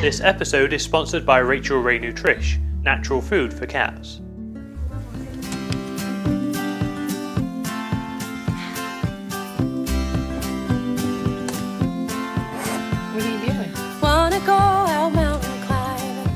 This episode is sponsored by Rachael Ray Nutrish, natural food for cats. What are you doing? Wanna go out mountain climbing,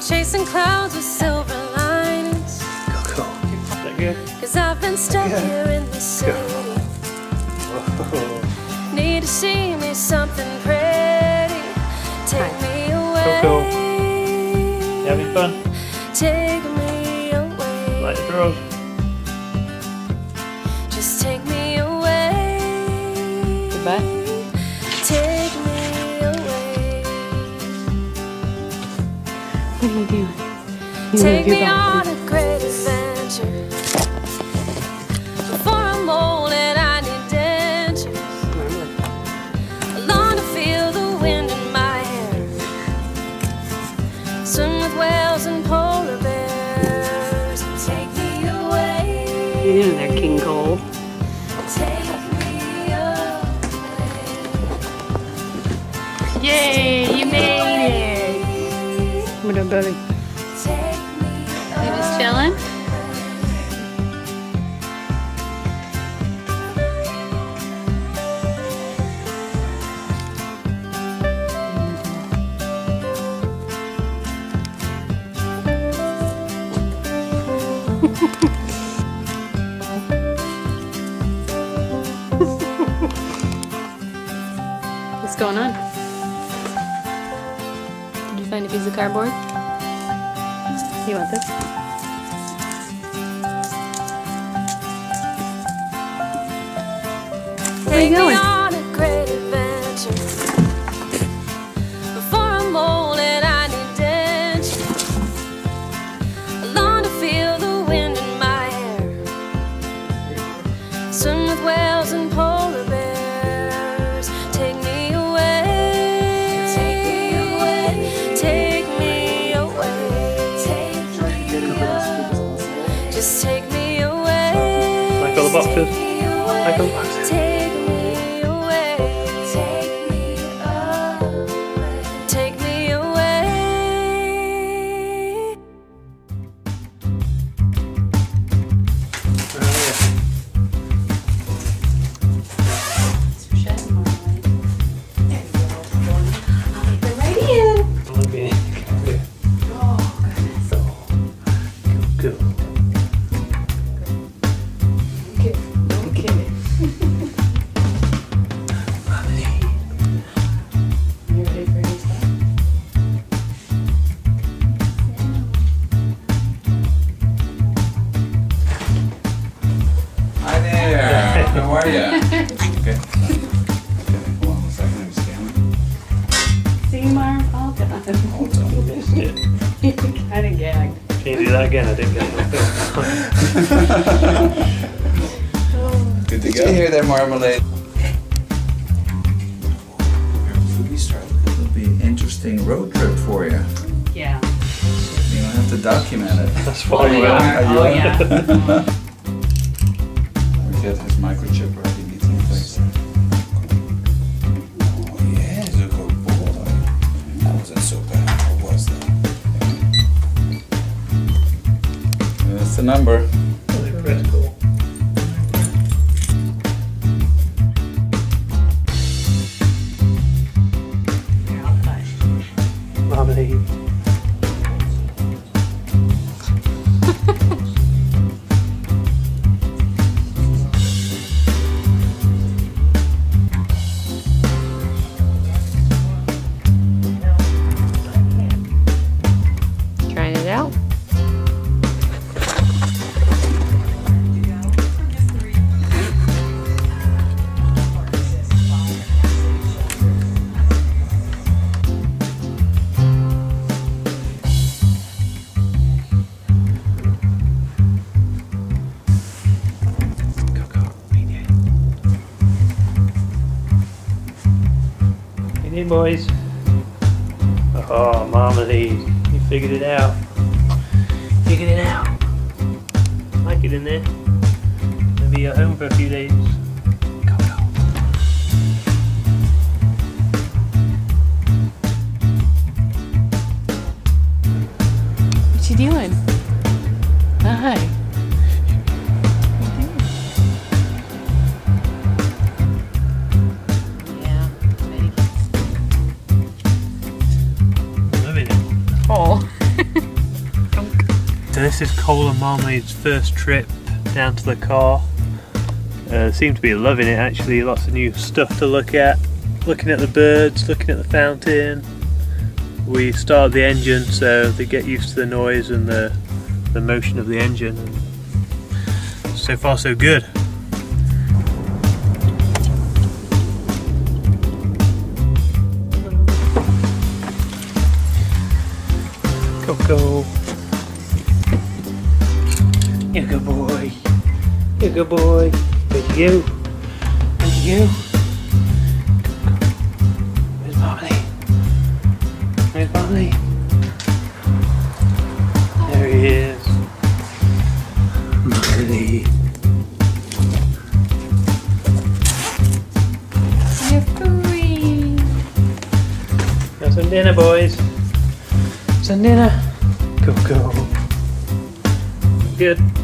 chasing clouds with silver linings. Is that good? Cause I've been stuck here in the city. Need to see me something pretty. Take me away. Cool, You having fun? Take me away. Like the girls? Just take me away. Goodbye. Take me away. What are you doing? You Take move your me on Yay, you made it! What up, buddy? Take me You just chilling? What's going on? Find a piece of cardboard? You want this? Where are you going? Me away. Good to go. Did you hear that marmalade? It'll be an interesting road trip for you. Yeah. You don't have to document it. That's why we're oh, oh, yeah. We get his microchip the number. Hey boys. Oh, mama these. You figured it out. Figured it out. Like it in there. Maybe you're home for a few days. What you doing? Oh, hi. This is Cole and Marmalade's first trip down to the car. Uh, seem to be loving it actually, lots of new stuff to look at. Looking at the birds, looking at the fountain. We start the engine so they get used to the noise and the, the motion of the engine. So far so good. Coco. You're a good boy. You're a good boy. Where'd you go? You? Where's Marmalade? Where's Marmalade? There he is. Yippee! Got some dinner, boys. Some dinner. Coco. Good.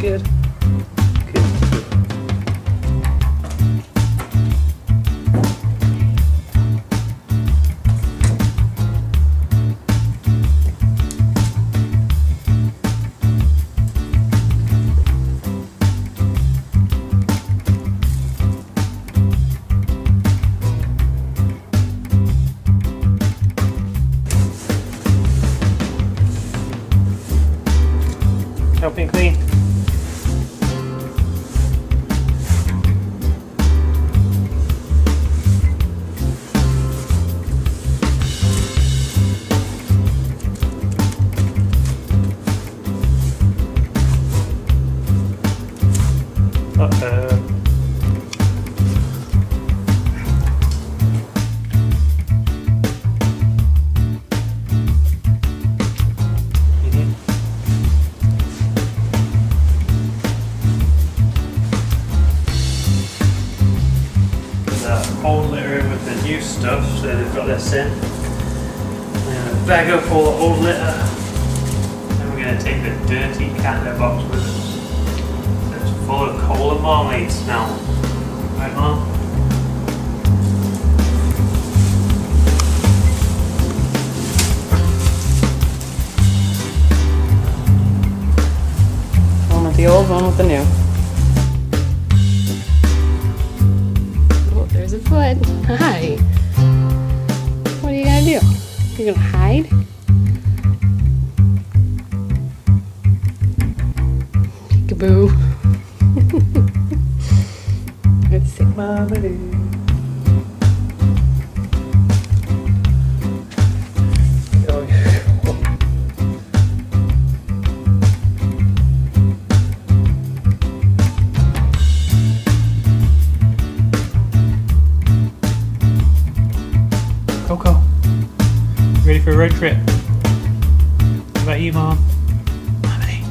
Good. Good. Helping clean. Full of Cole and marmalade. Right, Mom? One with the old, one with the new. Oh, there's a foot. Hi. What are you gonna do? You're gonna hide? Peekaboo. Coco, ready for a road trip? What about you, Mom? Marmalade.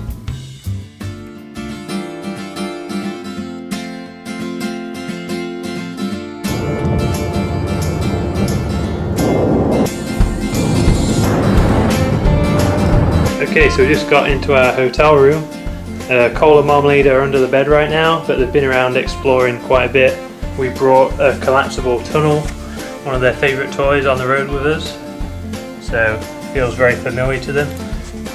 Okay, so we just got into our hotel room. Uh, Cole and Marmalade are under the bed right now, but they've been around exploring quite a bit. We brought a collapsible tunnel, one of their favourite toys, on the road with us. So feels very familiar to them.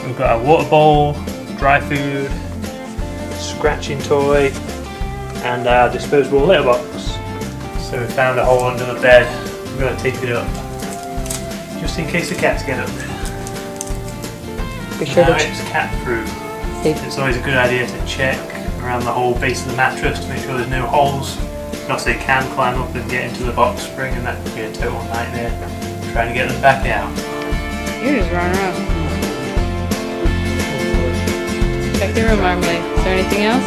We've got our water bowl, dry food, scratching toy, and our disposable litter box. So we found a hole under the bed. We're going to tape it up, just in case the cats get up. Be sure now to it's cat proof. It's always a good idea to check around the whole base of the mattress to make sure there's no holes. Because they can climb up and get into the box spring and that could be a total nightmare trying to get them back out. You're just running around. Check the room, Marmalade. Is there anything else?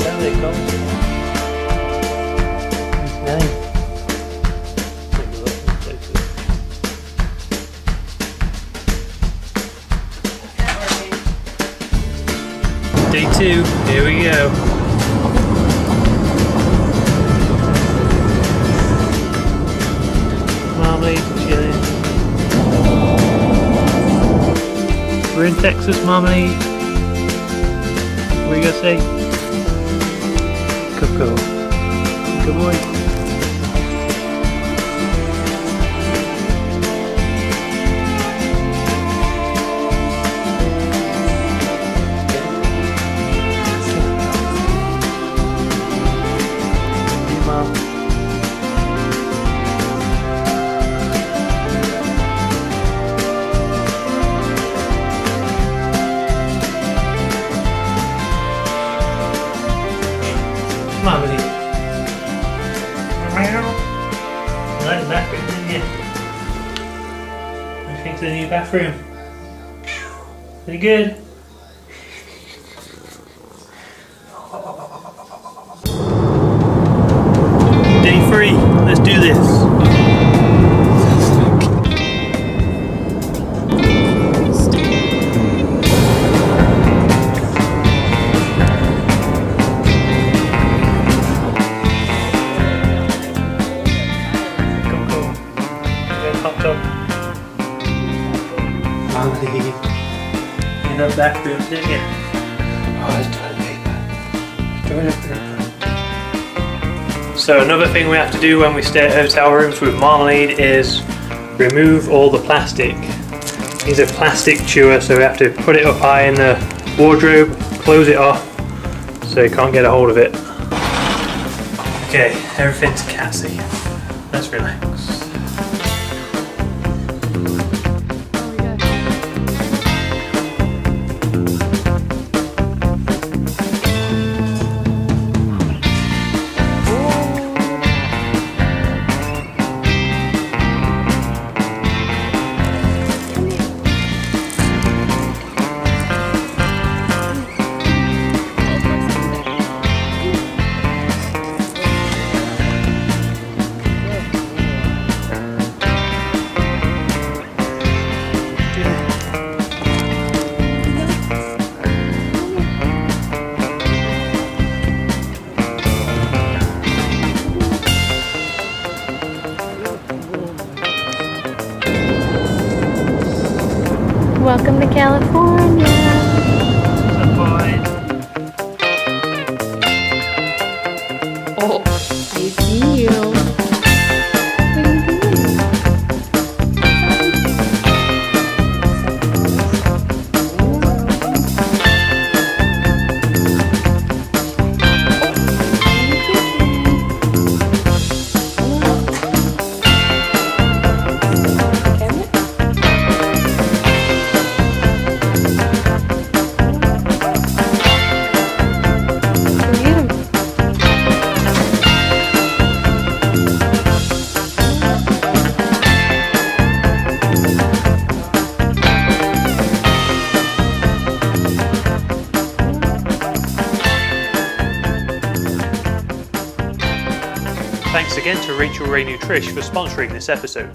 There they come. His name. Take a look at the places. Day two, here we go. In Texas, Marmalade. What are you gonna say? Bathroom? Pretty good. So another thing we have to do when we stay at hotel rooms with Marmalade is remove all the plastic. He's a plastic chewer, so we have to put it up high in the wardrobe, close it off, so he can't get a hold of it. Okay, everything's catty. Let's relax. Again to Rachael Ray Nutrish for sponsoring this episode.